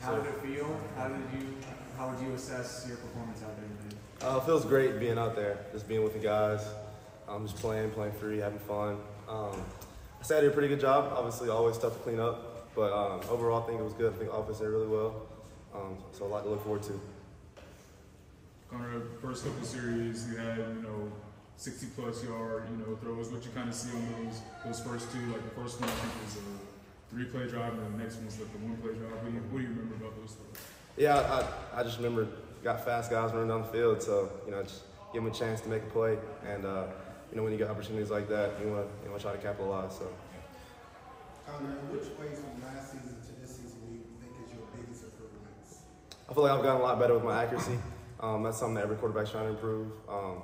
How did it feel? How did you? How would you assess your performance out there today? Uh, it feels great being out there, just being with the guys. I'm just playing, playing free, having fun. Um, I said I did a pretty good job. Obviously, always tough to clean up, but um, overall, I think it was good. I think the offense did really well. Um, so a lot to look forward to. Conner, first couple series, you had you know 60 plus yard you know throws. What you kind of see on those those first two, like the first one I think was a three play drive, and the next one was like the one play drive. What do you, what do you remember about those throws? Yeah, I, I just remember got fast guys running down the field, so you know just give them a chance to make a play, and uh, you know when you get opportunities like that, you want you want to try to capitalize. So. Conner, which ways from last season to this season do you think is your biggest improvements? I feel like I've gotten a lot better with my accuracy. Um, that's something that every quarterback's trying to improve. Um,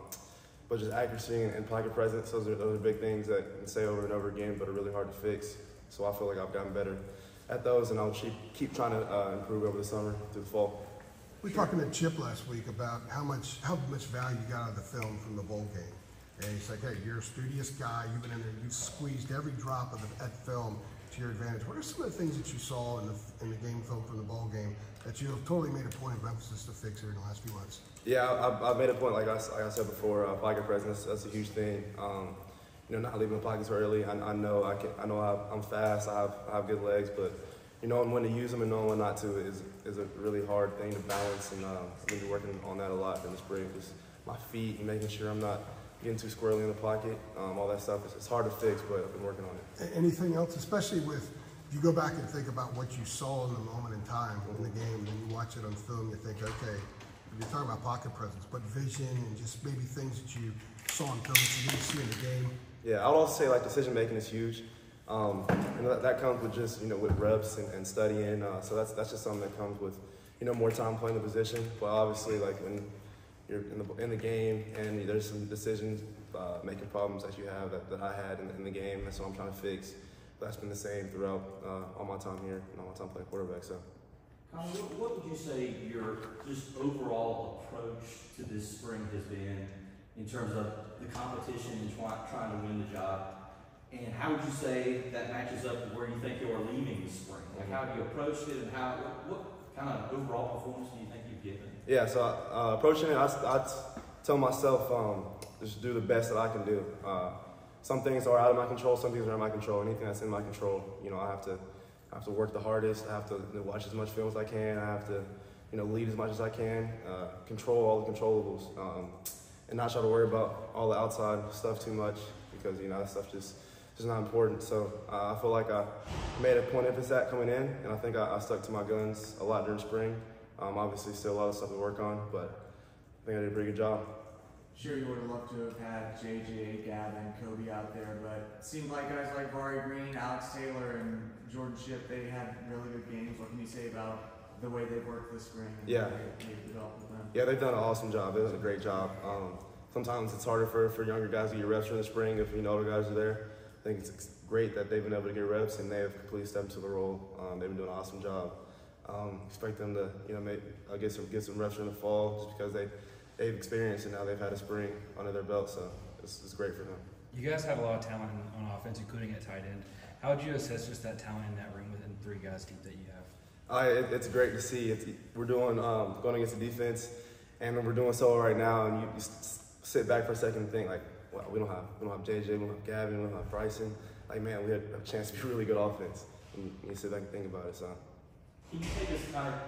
but just accuracy and, and pocket presence, those are, those are big things that you can say over and over again, but are really hard to fix. So I feel like I've gotten better at those, and I'll keep, keep trying to uh, improve over the summer through the fall. We were talking to Chip last week about how much how much value you got out of the film from the bowl game. And he's like, hey, you're a studious guy. You've been in there. You've squeezed every drop of the, that film to your advantage. What are some of the things that you saw in the, in the game film from the ball game that you have totally made a point of emphasis to fix here in the last few months? Yeah, I've, I've made a point, like I, like I said before, uh, pocket presence, that's a huge thing. Um, you know, not leaving the pockets early. I, I know I can. I know I, am fast. I have, I have good legs, but you knowing when to use them and knowing when not to is, is a really hard thing to balance. And uh, I'm gonna be working on that a lot in the spring. Just my feet and making sure I'm not getting too squirrely in the pocket. Um, all that stuff. It's, it's hard to fix, but I've been working on it. Anything else, especially with if you go back and think about what you saw in the moment in time in the game, and you watch it on film, you think, okay, you're talking about pocket presence, but vision and just maybe things that you saw on film that you didn't see in the game. Yeah, I would also say like decision making is huge, um, and that, that, comes with just you know with reps and, and studying. Uh, so that's that's just something that comes with you know more time playing the position. But obviously, like when you're in the in the game and there's some decisions uh, making problems that you have that, that I had in, in the game. That's what I'm trying to fix. That's been the same throughout uh, all my time here and all my time playing quarterback. So. Conner, what would you say your just overall approach to this spring has been in terms of the competition and try, trying to win the job? And how would you say that matches up to where you think you are leaving this spring? Like how have you approached it and how what, what kind of overall performance do you think you've given? Yeah, so uh, approaching it, I, I tell myself um, just do the best that I can do. Uh, some things are out of my control, some things are in my control. Anything that's in my control, you know, I have to I have to work the hardest. I have to watch as much film as I can. I have to, you know, lead as much as I can. Uh, control all the controllables, um, and not try to worry about all the outside stuff too much because you know that stuff just just not important. So uh, I feel like I made a point of emphasis at coming in, and I think I, I, stuck to my guns a lot during spring. Um, obviously, still a lot of stuff to work on, but I think I did a pretty good job. Sure, you would have loved to have had JJ, Gavin, Kobe out there, but it seemed like guys like Vari Green, Alex Taylor, and Jordan Shipp, they had really good games. What can you say about the way they've worked this spring yeah. they, have developed with them? Yeah, they've done an awesome job. It was a great job. Um, sometimes it's harder for, for younger guys to get reps in the spring if you know the guys are there. I think it's great that they've been able to get reps and they have completely stepped into the role. Um, they've been doing an awesome job. Um, expect them to, you know, make, uh, get some get some reps in the fall just because they they've experienced and now they've had a spring under their belt, so it's, it's great for them. You guys have a lot of talent on offense, including at tight end. How would you assess just that talent in that room within three guys deep that you have? Uh, it, it's great to see. It's, we're doing um, going against the defense, and we're doing so right now. And you, you sit back for a second and think like, we don't have we don't have JJ, we don't have Gavin, we don't have Bryson. Like man, we had a chance to be really good offense. And you sit back and think about it. So. Can you take us kind of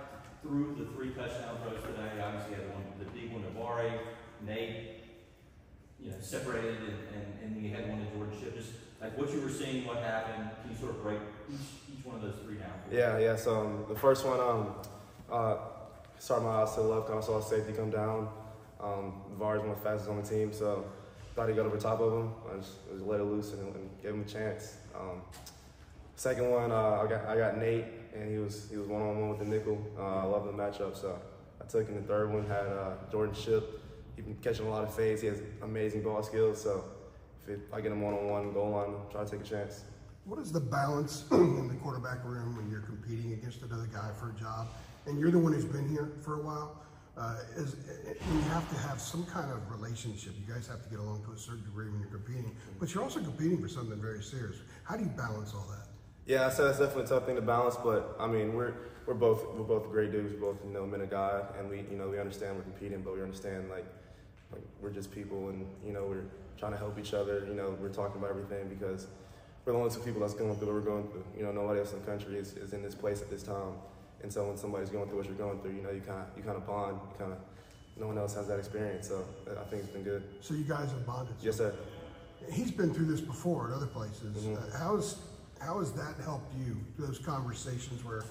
through the three touchdown throws today? Obviously, had the one, the big one to Vari, Nate, you know, separated, and, and, and had one to Jordan Shipp. Just like what you were seeing, what happened. Can you sort of break each, each one of those three down? Yeah, yeah. So um, the first one, um, uh, started my eyes to the left, kind of saw safety come down. Um, Var is one of the fastest on the team, so thought he got over top of him. I just, just let it loose and, and, gave him a chance. Um, second one, uh, I got I got Nate, and he was he was one on one with the nickel. Uh, I love the matchup, so I took him. The third one had uh, Jordan Shipp. He's been catching a lot of fades. He has amazing ball skills, so if I get him one on one goal line, try to take a chance. What is the balance in the quarterback room when you're competing against another guy for a job, and you're the one who's been here for a while? Uh, is you have to have some kind of relationship. You guys have to get along to a certain degree when you're competing, but you're also competing for something very serious. How do you balance all that? Yeah, I said that's definitely a tough thing to balance, but I mean, we're we're both we're both great dudes. We're both you know men of God, and we you know we understand we're competing, but we understand like, like we're just people, and you know we're trying to help each other. You know, we're talking about everything because we're the only two people that's going through what we're going through. You know, nobody else in the country is, is in this place at this time, and so when somebody's going through what you're going through, you know, you kind of you kind of bond. You kind of no one else has that experience, so I think it's been good. So you guys have bonded. Yes, sir. He's been through this before at other places. Mhm. Uh, how's how has that helped you? Those conversations where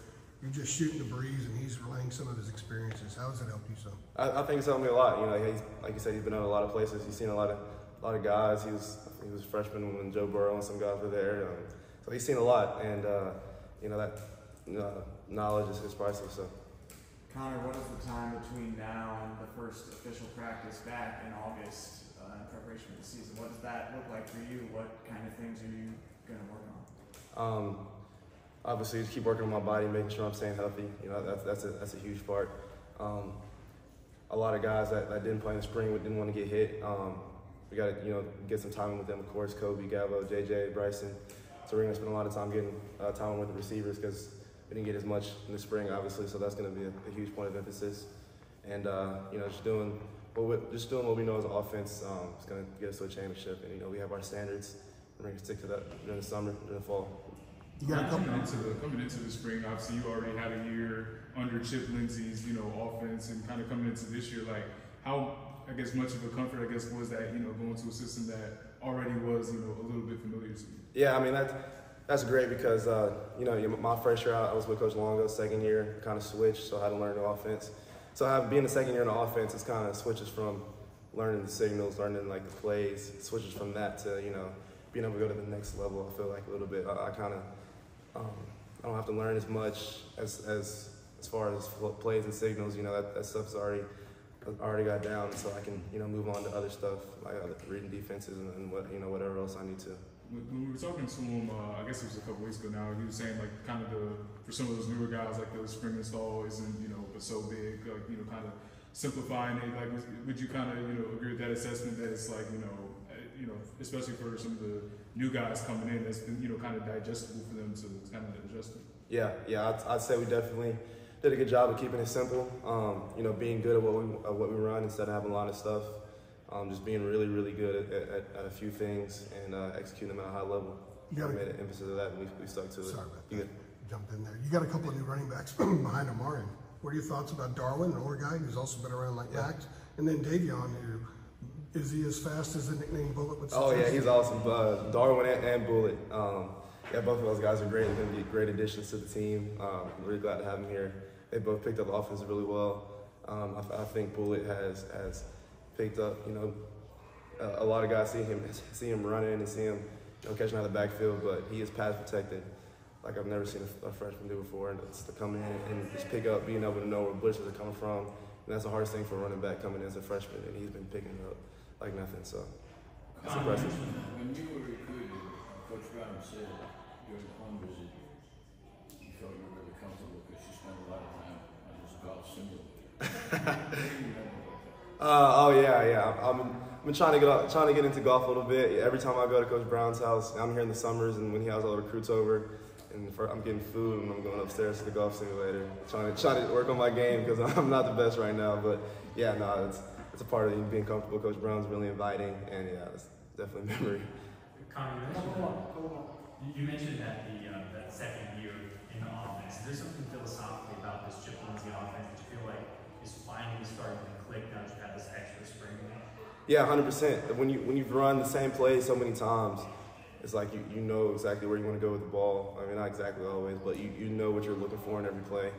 you're just shooting the breeze and he's relaying some of his experiences. How has it helped you so? I, I think it's helped me a lot. You know, he's, like you said, he's been in a lot of places. He's seen a lot of a lot of guys. He was he was a freshman when Joe Burrow and some guys were there. Um, so he's seen a lot, and uh, you know that uh, knowledge is, is priceless. So Conner, what is the time between now and the first official practice back in August uh, in preparation for the season? What does that look like for you? What kind of things are you going to work on? um, obviously, just keep working on my body, making sure I'm staying healthy. You know, that's that's a that's a huge part. Um, a lot of guys that, that didn't play in the spring didn't want to get hit. Um, we got to you know get some time with them. Of course, Kobe, Gavo, JJ, Bryson. So we're gonna spend a lot of time getting uh, time with the receivers because we didn't get as much in the spring, obviously. So that's gonna be a, a huge point of emphasis. And uh, you know, just doing what we, just doing what we know as an offense um, is gonna get us to a championship. And you know, we have our standards. We're gonna stick to that during the summer, during the fall. You got a couple. coming into the coming into the spring. Obviously, you already had a year under Chip Lindsey's you know offense, and kind of coming into this year, like how I guess much of a comfort I guess was that you know going to a system that already was you know a little bit familiar to you. Yeah, I mean that's that's great because uh, you know my first year out I was with Coach Longo. Second year kind of switched, so I had to learn the offense. So have, being the second year in the offense, it's kind of switches from learning the signals, learning like the plays, switches from that to you know being able to go to the next level. I feel like a little bit. I, I kind of um, I don't have to learn as much as as as far as plays and signals. You know that, that stuff's already already got down, so I can you know move on to other stuff like other reading defenses and, and what you know whatever else I need to. When we were talking to him, uh, I guess it was a couple weeks ago now. He was saying like kind of the for some of those newer guys, like the spring install isn't you know so big, like you know kind of simplifying it. Like, would you kind of you know agree with that assessment that it's like you know uh, you know especially for some of the new guys coming in, that's been you know kind of digestible for them to kind of adjust to. Yeah, yeah, I'd, I'd say we definitely did a good job of keeping it simple. Um, you know, being good at what we at what we run instead of having a lot of stuff. Um, just being really, really good at, at, at a few things and uh, executing them at a high level. You got we made an emphasis of that, and we, we stuck to it. Sorry about You that. good? Jumped in there. You got a couple of new running backs behind Omarion. What are your thoughts about Darwin, an older guy who's also been around like Yeah. Max, and then Davion, who is he as fast as the nickname Bullet would Oh yeah, he's awesome. Uh, Darwin and, and Bullet. Um, yeah, both of those guys are great. They're going to be great additions to the team. Um, really glad to have them here. They both picked up the offense really well. Um, I, I think Bullet has has picked up. You know, a, a lot of guys see him see him running and see him you know, catching out of the backfield, but he is pass protected like I've never seen a, a freshman do before. And it's to come in and just pick up, being able to know where blitzes are coming from. And that's the hardest thing for a running back coming in as a freshman, and he's been picking it up like nothing. So it's impressive. When you were recruited, Coach Brown said during the home visit, you felt you were really comfortable because you spent a lot of time on this golf simulator. what do you remember about that? Uh, oh yeah, yeah. I'm, I'm, I'm trying to get out- trying to get into golf a little bit. Every time I go to Coach Brown's house, I'm here in the summers, and when he has all the recruits over, and for, I'm getting food, and I'm going upstairs to the golf simulator, trying to trying to work on my game because I'm not the best right now. But yeah, no, it's it's a part of it, being comfortable. Coach Brown's really inviting, and yeah, it's definitely a memory. Conner, you mentioned, you- you mentioned that the, uh, that second year in the offense, is there something philosophically about this Chip Lindsey offense that you feel like is finally starting to click now that you've had this extra spring? Yeah, hundred percent. When you when you've run the same play so many times, it's like you, you know exactly where you want to go with the ball. I mean, not exactly always, but you, you know what you're looking for in every play.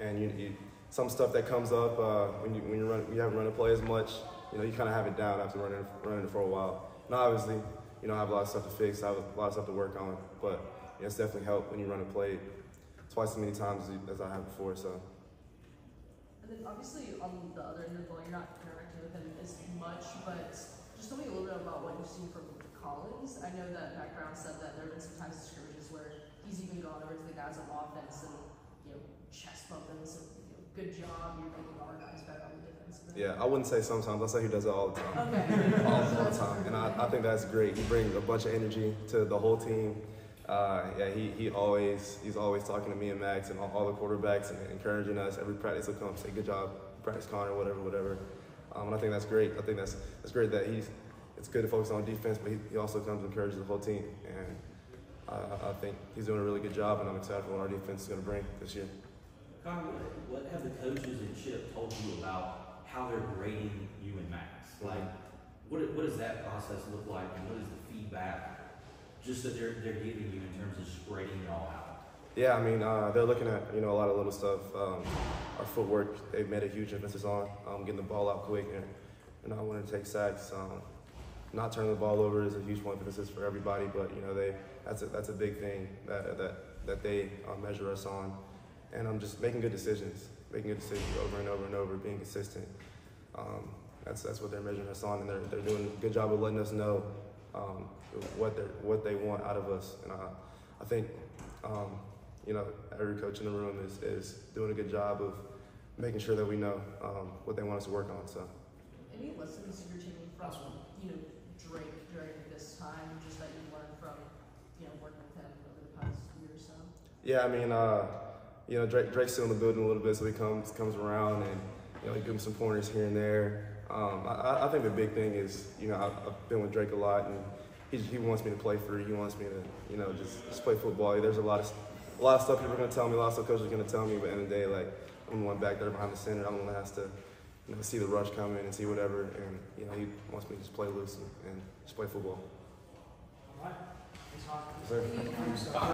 And you, you some stuff that comes up uh, when you when you run you haven't run a play as much, you know, you kind of have it down after running running it for a while. And obviously, you know, I have a lot of stuff to fix. I have a lot of stuff to work on, but it's definitely helped when you run a play twice as many times as, you- as I have before. So. And then obviously on the other end of the ball, you're not interacting with him as much, but just tell me a little bit about what you've seen from Collins. I know that Mack Brown said that there have been some times in scrimmages where he's even gone over to the guys on offense and, you know, chest bump them, so, you know, good job, you're making our guys better on the defensive end. Yeah, I wouldn't say sometimes. I say he does it all the time. Okay. all, all the time. And I, I think that's great. He brings a bunch of energy to the whole team. Uh, yeah, he, he always he's always talking to me and Max and all, all the quarterbacks and encouraging us. Every practice he'll come say good job, practice Conner, whatever, whatever. Um, and I think that's great. I think that's that's great that he's it's good to focus on defense, but he, he also comes and encourages the whole team. And uh, I think he's doing a really good job, and I'm excited for what our defense is going to bring this year. Conner, what, have the coaches and Chip told you about how they're grading you and Max? Like, what, what does that process look like, and what is the feedback just that they're, they're giving you in terms of grading y'all out? Yeah, I mean, uh, they're looking at you know a lot of little stuff. Um, our footwork, they've made a huge emphasis on um, getting the ball out quick and, and not wanting to take sacks. Um, not turning the ball over is a huge point of emphasis for everybody, but you know they that's a, that's a big thing that that, that they uh, measure us on, and I'm just making good decisions, making good decisions over and over and over, being consistent. Um, that's that's what they're measuring us on, and they're they're doing a good job of letting us know um, what they what they want out of us, and I I think um, you know every coach in the room is is doing a good job of making sure that we know um, what they want us to work on. So. Any lessons you're taking from, you know, Drake during this time, just that you learned from, you know, working with him over the past year or so? Yeah, I mean, uh, you know, Drake, Drake's still in the building a little bit, so he comes comes around and you know, he gives him some pointers here and there. Um, I- I, think the big thing is, you know, I've, I've been with Drake a lot, and he, he wants me to play free. He wants me to, you know, just, just play football. There's a lot of a lot of stuff people are gonna tell me, a lot of stuff coaches are gonna tell me, but at the end of the day, like I'm the one back there behind the center. I'm the one that has to, you know, see the rush coming and see whatever, and you know, he wants me to just play loose and, and just play football. All right. Thanks, Yes, sir.